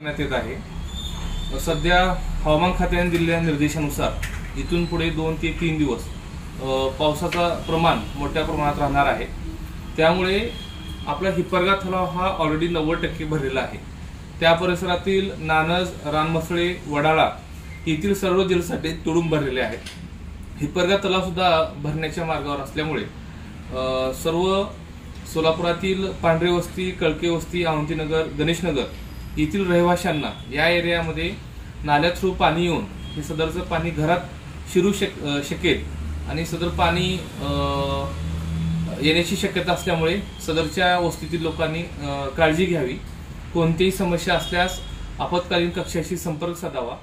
करण्यात येत आहे. सध्या हवामान खात्याने दिलेल्या निर्देशानुसार इथून पुढे दोन ते तीन दिवस पावसाचा प्रमाण मोठ्या प्रमाणात राहणार आहे. त्यामुळे आपला हिप्परगा तलाव हा ऑलरेडी नव्वद टक्के भरलेला आहे. त्या परिसरातील नानज रानमसळे वडाळा येथील सर्व जलसाठे तुडून भरलेले आहेत. हिप्परगा तलावसुद्धा भरण्याच्या मार्गावर असल्यामुळे सर्व सोलापुरातील पांढरे वस्ती कळके वस्ती अवंतीनगर गणेशनगर येथील रहिवाशांना या एरियामध्ये नाल्या थ्रू पाणी येऊन हे सदरचं पाणी घरात शिरू शक शकेल आणि सदर पाणी येण्याची शक्यता असल्यामुळे सदरच्या वस्तीतील लोकांनी काळजी घ्यावी. कोणतीही समस्या असल्यास आपत्कालीन कक्षाशी संपर्क साधावा.